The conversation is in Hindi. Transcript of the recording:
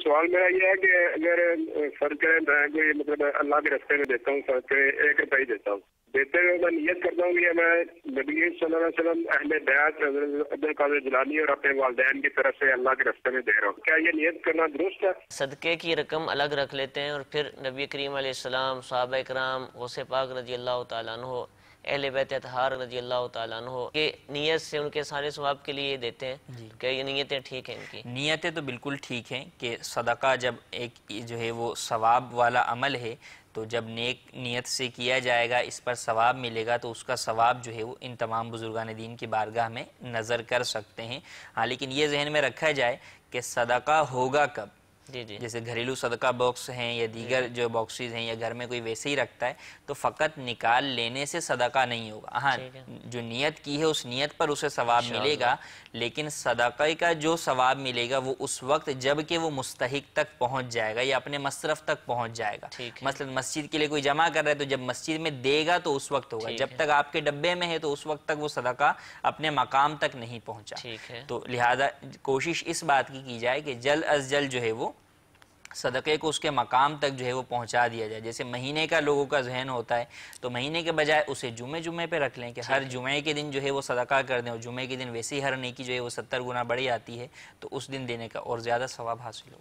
सवाल मेरा यह है कि अगर करें मैं कोई मतलब अल्लाह के रस्ते में देता हूँ करें एक रुपये देता हूँ। देते हुए मैं नियत करता हूँ कि मैं नबी वसल्लम, अहल बैत अब्दुल कादिर जिलानी और अपने वालदेन की तरफ़ से अल्लाह के रस्ते में दे रहा हूँ। क्या ये नियत करना दुरुस्त है? सदक़े की रकम अलग रख लेते हैं और फिर नबी करीम सलाम साहब कराम गौसे पाक रज़ी अल्लाह तु अहल बैत अतहार रज़ी अल्लाह तु के नीयत से उनके सारे स्वाब के लिए देते हैं क्या ये नीयतें ठीक हैं इनकी। नीयतें तो बिल्कुल ठीक हैं कि सदका जब एक जो है वो सवाब वाला अमल है तो जब नेक नीयत से किया जाएगा इस पर सवाब मिलेगा तो उसका सवाब जो है वो इन तमाम बुजुर्गान दीन की बारगाह में नज़र कर सकते हैं। हाँ लेकिन ये जहन में रखा जाए कि सदका होगा कब? जी जी। जैसे घरेलू सदका बॉक्स हैं या दीगर जो बॉक्सेस हैं या घर में कोई वैसे ही रखता है तो फ़कत निकाल लेने से सदका नहीं होगा। हाँ जो नियत की है उस नियत पर उसे सवाब मिलेगा लेकिन सदक़े का जो सवाब मिलेगा वो उस वक्त जब कि वो मुस्तक तक पहुँच जाएगा या अपने मसरफ तक पहुँच जाएगा। मसलन मस्जिद के लिए कोई जमा कर रहा है तो जब मस्जिद में देगा तो उस वक्त होगा जब तक आपके डब्बे में है तो उस वक्त तक वो सदका अपने मकाम तक नहीं पहुँचा। तो लिहाजा कोशिश इस बात की की जाए कि जल्द अज जल्द जो है वो सदक़े को उसके मकाम तक जो है वो पहुँचा दिया जाए। जैसे महीने का लोगों का जहन होता है तो महीने के बजाय उसे जुमे जुमे पे रख लें कि हर जुमे के दिन जो है वो सदका कर दें और जुमे के दिन वैसे ही हर नेकी जो है वो सत्तर गुना बढ़ी आती है तो उस दिन देने का और ज़्यादा सवाब हासिल हो।